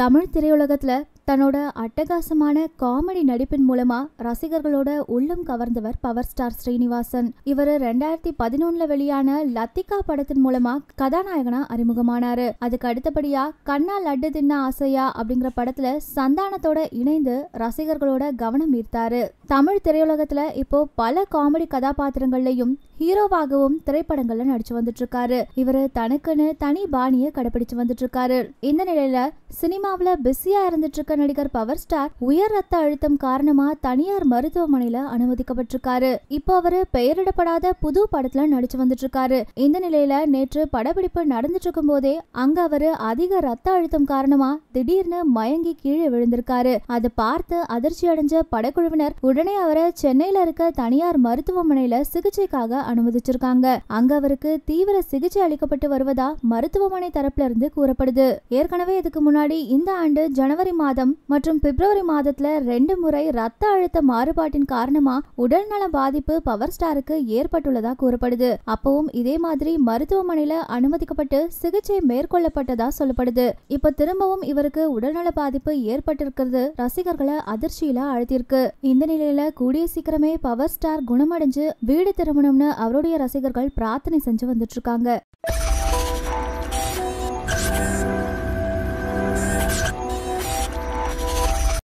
தமிழ் திரையுலகத்தில் தன்னோட அட்டகாசமான காமெடி நடிப்பின் மூலமா ரசிகர்களோட உள்ளம் கவர்ந்தவர் பவர் ஸ்டார் ஸ்ரீனிவாசன். இவர் ரெண்டாயிரத்தி பதினொன்னுல வெளியான லத்திகா படத்தின் மூலமா கதாநாயகனா அறிமுகமானாரு. அதுக்கு அடுத்தபடியா கண்ணா லட்டு தின்ன ஆசையா அப்படிங்கிற படத்துல சந்தானத்தோட இணைந்து ரசிகர்களோட கவனம் ஈர்த்தாரு. தமிழ் திரையுலகத்துல இப்போ பல காமெடி கதாபாத்திரங்கள்லயும் ஹீரோவாகவும் திரைப்படங்கள்ல நடிச்சு வந்துட்டு இருக்காரு இவரு தனக்குன்னு தனி பாணியை கடைபிடிச்சு வந்துட்டு இருக்காரு இந்த நிலையில சினிமாவில பிஸியா இருந்துட்டு இருக்க நடிகர் பவர் ஸ்டார் உயர் ரத்த அழுத்தம் காரணமா தனியார் மருத்துவமனையில அனுமதிக்கப்பட்டிருக்காரு. இப்போ அவரு பெயரிடப்படாத புது படத்துல நடிச்சு வந்துட்டு இருக்காரு இந்த நிலையில நேற்று படப்பிடிப்பு நடந்துட்டு இருக்கும் போதே அங்க அவரு அதிக ரத்த அழுத்தம் காரணமா திடீர்னு மயங்கி கீழே விழுந்திருக்காரு. அதை பார்த்து அதிர்ச்சி அடைஞ்ச படக்குழுவினர் உடனே அவரை சென்னையில இருக்க தனியார் மருத்துவமனையில சிகிச்சைக்காக அனுமதிச்சிருக்காங்க. அங்க அவருக்கு தீவிர சிகிச்சை அளிக்கப்பட்டு வருவதா மருத்துவமனை தரப்புல இருந்து கூறப்படுது. ஏற்கனவே இதுக்கு முன்னாடி இந்த ஆண்டு ஜனவரி மாதம் மற்றும் பிப்ரவரி மாதத்துல ரெண்டு முறை ரத்த அழுத்த மாறுபாட்டின் காரணமா உடல்நல பாதிப்பு பவர் ஸ்டாருக்கு ஏற்பட்டுள்ளதா கூறப்படுது. அப்பவும் இதே மாதிரி மருத்துவமனையில அனுமதிக்கப்பட்டு சிகிச்சை மேற்கொள்ளப்பட்டதா சொல்லப்படுது. இப்ப திரும்பவும் இவருக்கு உடல்நல பாதிப்பு ஏற்பட்டிருக்கிறது ரசிகர்களை அதிர்ச்சியில அழுத்திருக்கு இந்த நிலையில கூடிய சீக்கிரமே பவர் ஸ்டார் குணமடைஞ்சு வீடு திரும்பணும்னு அவருடைய ரசிகர்கள் பிரார்த்தனை செஞ்சு வந்துட்டு இருக்காங்க.